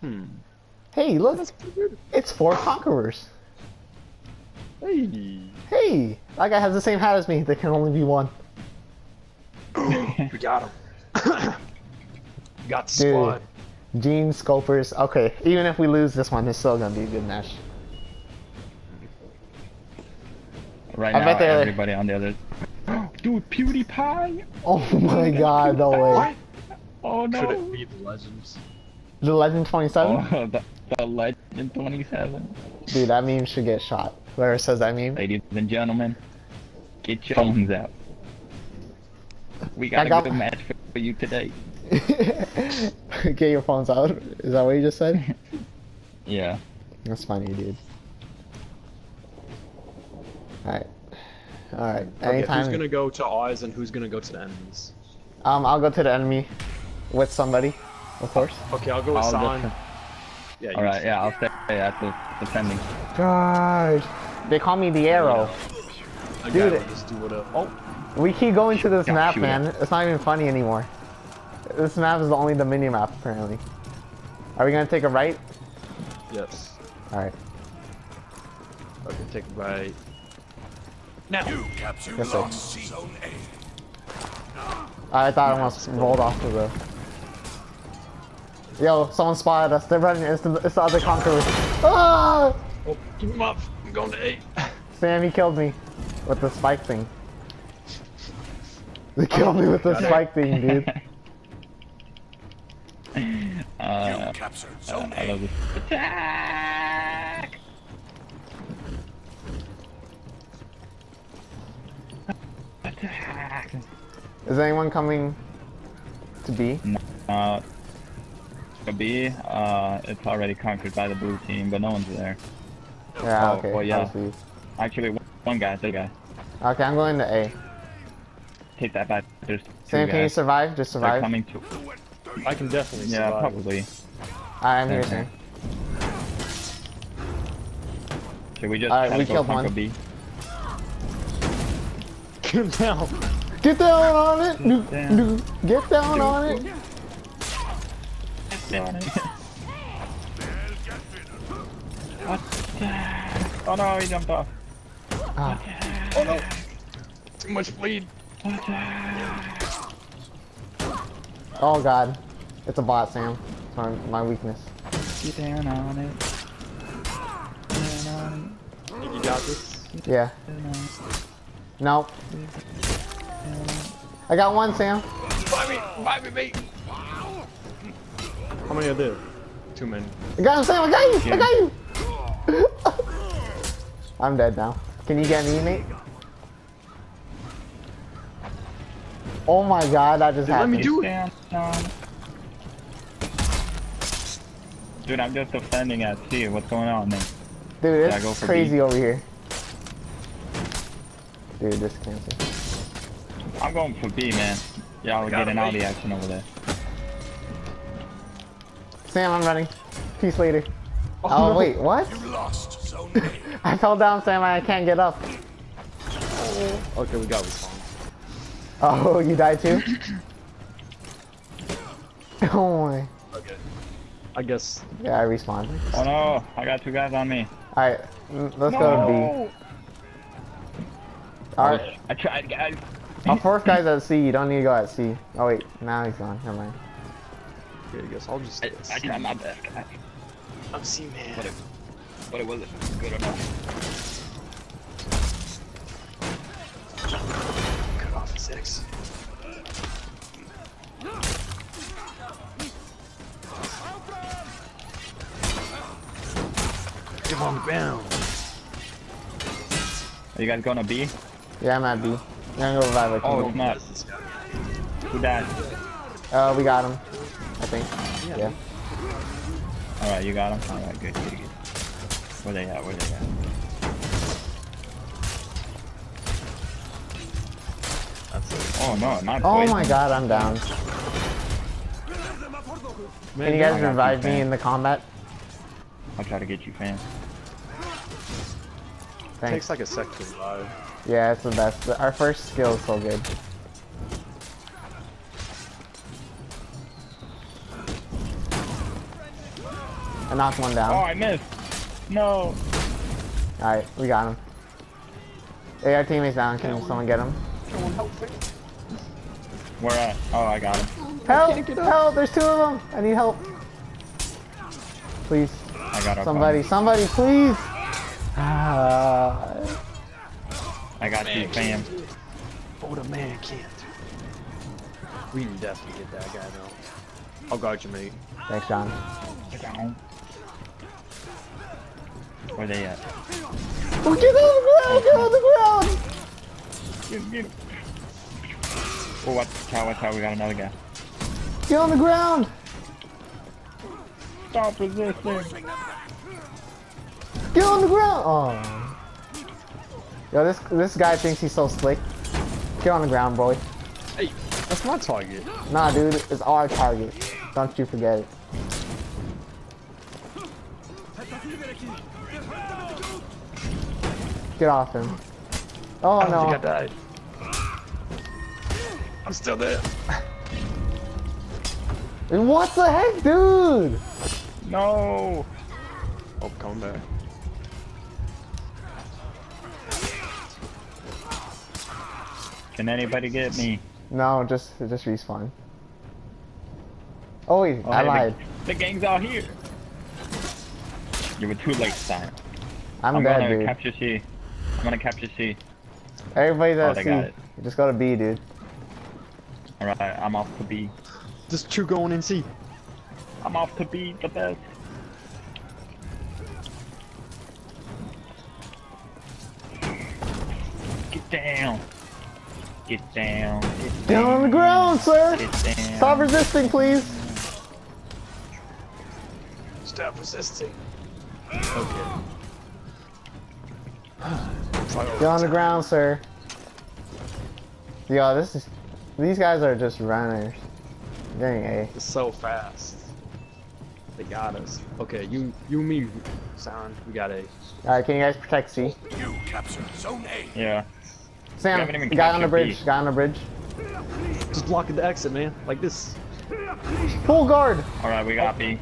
Hmm. Hey, look, That's pretty good. it's four conquerors. Hey. Hey, that guy has the same hat as me. There can only be one. we got him. got the Dude. squad. Gene Scopers. Okay, even if we lose this one, it's still gonna be a good match. Right I now, bet they're- everybody on the other. Dude, PewDiePie! Oh my god, no way. Oh no! Could it be the legends? The Legend 27? Oh, the, the Legend 27. Dude, that meme should get shot. Whoever says that meme. Ladies and gentlemen, get your phones out. We got got- a good match for- for you today. Get your phones out. Is that what you just said? Yeah. That's funny, dude. Alright. Alright. Okay, Anytime. who's gonna go to Oz and who's gonna go to the enemies? Um, I'll go to the enemy with somebody, of course. Okay, I'll go with I'll San. Yeah, Alright, yeah, I'll stay at the defending. Charge! They call me the arrow. A Dude, guy it- will just do whatever. Oh, we keep going to this Yeah, map, shoot man. It's not even funny anymore. This map is only the mini map, apparently. Are we gonna take a right? Yes. Alright. Okay, take a right. Now. You captured Yes, sir. Lost Zone A. I thought I almost rolled off the road. Yo, someone spotted us. They're running. It's the, it's the other conqueror. Ah! Oh, keep him up. I'm going to eight. Sam, he killed me with the spike thing. They killed me with the Got it. spike thing, dude. Uh, You captured Zone I love A. this. Attack! Attack! Is anyone coming to B? Uh, to B, uh, it's already conquered by the blue team, but no one's there. Yeah, Oh, okay. well, yeah. Actually, one- one guy, the guy. Okay, I'm going to A. Take that back. There's two Sam, can you survive? Just They're survive. coming to. I can definitely Yeah, survive. probably. Alright, I'm here, Okay. Sam. Should we just Alright, try we to killed one. B? Get him down. Get down on it! Do, Down. do, get down on it! Oh no, he jumped off. Ah, Oh no. Too much bleed. oh god. It's a bot, Sam. It's my, my weakness. Get down on it. Down on Think you got this? Yeah. it. Nope. I got one, Sam. Buy me, buy me, mate. How many are there? Too many. I got him, Sam. I got you. I got you. I'm dead now. Can you get me, mate? Oh my god, that just Dude, let me happened. do it. Down on it. Dude, I'm just defending at C. What's going on, man? Dude, I go it's for crazy B? over here. Dude, this cancer. I'm going for B, man. Y'all are getting all the action over there. Sam, I'm running. Peace later. Oh, no. wait, what? You lost Zone A. I fell down, Sam. I can't get up. Okay, we got respawn. Oh, you died too? oh my. Okay. I guess. Yeah, I respawned. Oh no, I got two guys on me. Alright, mm, let's go to B. No! Alright, I tried, guys. our fourth guy's at C. You don't need to go at C. Oh wait, now he's gone. Never mind. Okay, I guess I'll just. I, I tried my best, guys. I'm C man. But it, but it wasn't good enough. Cut off his X. Give on the ground. Are you guys going to B? Yeah, I'm at B. I'm gonna go revive our Oh, team. it's not. This. Who died? Uh, we got him. I think. Yeah. Alright, you got him? Alright, good, good, good. Where they at? Where they at? That's it. Oh no, not Oh poison. my god, I'm down. Man, Can you guys got revive you, me fam. in the combat? I'll try to get you, fam. It takes like a second to revive. Yeah, it's the best. Our first skill is so good. I knocked one down. Oh, I missed. No. Alright, we got him. Hey, our teammate's down. Can someone get him? Someone help me. Where at? Oh, I got him. Help! Help! There's two of them! I need help. Please. I got our Somebody, somebody, please! Ah. I got you, fam. Oh, the man can't. We can definitely get that guy though. I'll guard you, mate. Thanks, John. Get down. Where they at? Oh, get on the ground! Get on the ground! Get, get. Oh, watch out, watch out, we got another guy. Get on the ground! Stop resisting. Get on the ground! Oh. Yo, this this guy thinks he's so slick. Get on the ground, boy. Hey, that's my target. Nah, dude, it's our target. Don't you forget it. Get off him. Oh I don't think I no. died. I'm still there. What the heck, dude? No. Oh, come back. Can anybody get me? No, just just respawn. Oh wait, Oh, I hey, lied. The, the gang's out here. You were too late, Simon. I'm, I'm dead, gonna dude. capture C. I'm gonna capture C. Everybody's Oh, at they C. got it. Just go to B, dude. Alright, I'm off to B. Just two going in C. I'm off to B, the best. Get down. Get down. Get Get on the ground, sir! Get down. Stop resisting, please! Stop resisting. Okay. Get on the ground, sir. Yo, this is... These guys are just runners. Getting A. It's so fast. They got us. Okay, you, you, and me, Sound. We got a. Alright, can you guys protect C? You captured Zone A. Yeah. Sam, haven't guy on the bridge, B. guy on the bridge. Just blocking the exit, man. Like this. Full guard! Alright, we got B.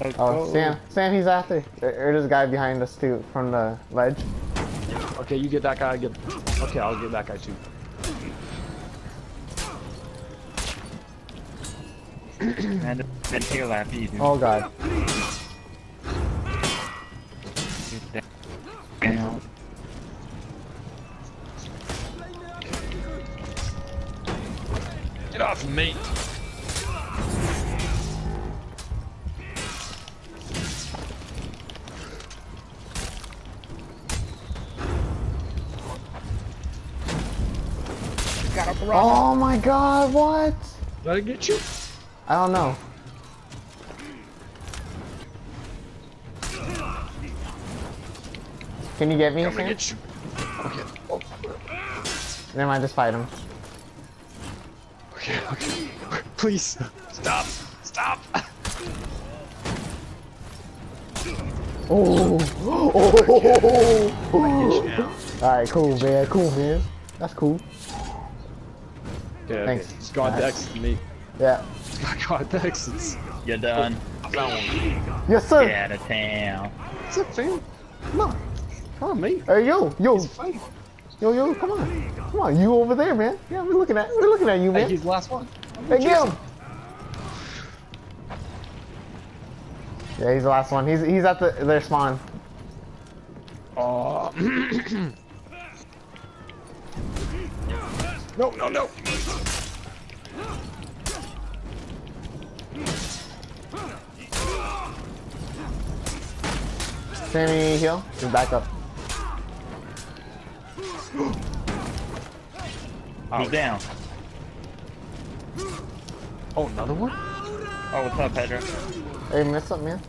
Let's Oh, go. Sam, Sam, he's after. There- There's a guy behind us too, from the ledge. Okay, you get that guy. I Get. Okay, I'll get that guy too. Man, then heal that dude. Oh god. Get down. Oh my god, what? Did I get you? I don't know. Can you get me, I'm gonna get you. Okay. Oh, Never mind, just fight him. okay. Okay. Please stop. Stop. Oh. Oh! oh. Alright, cool, man. Cool, man. That's cool. Okay, okay. Thanks. Just guard the Nice. exit, me. Yeah. Guard the exits. You're done. I found one. Yes, sir. Get out of town. What's up, fam? Come on. Come on, mate. Hey, yo, yo, yo, yo, come on. Come on, you over there, man. Yeah, we're looking at, we're looking at you, Hey, man. he's the last one. Hey, get him. Yeah, he's the last one. He's he's at the their spawn. Oh. no, no, no. Sammy heal. Just back up. He's down. Oh, another one? Oh, what's up, Pedro? Hey, miss up, man.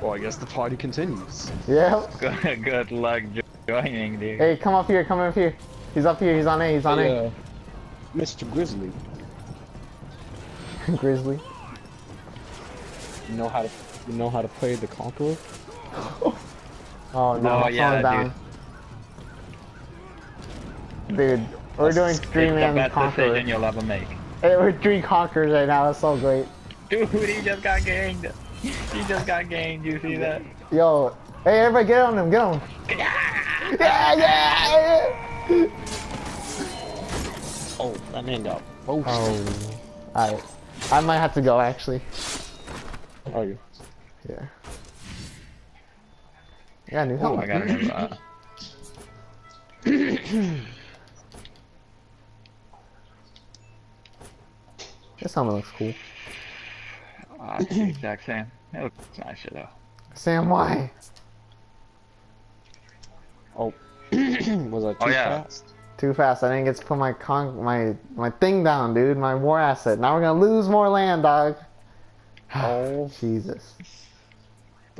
Well, I guess the party continues. Yeah. Good, good luck joining, dude. Hey, come up here. Come up here. He's up here. He's on A. He's on Hey, uh, Mr. Grizzly, Grizzly. you know how to you know how to play the Conqueror? Oh no, Oh, yeah, phone down. Dude, we're doing It's three the man best conquerors. decision you'll ever make. Hey, we're three conquerors right now. That's so great. Dude, he just got ganged. He just got ganged, You see that? Yo, hey, everybody, get on him, get on him. Yeah, yeah. Oh, that man got both. Oh, alright. I might have to go actually. Are you? Yeah. Yeah, new Oh, helmet. I got him. Uh, This helmet looks cool. it's the exact same. It looks nice though. Sam, why? Oh. Was I too Oh, yeah. fast? Too fast. I didn't get to put my con my my thing down, dude. My war asset. Now we're gonna lose more land, dog. Oh, Jesus.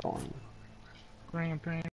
darn. Bring, bring.